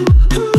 ooh.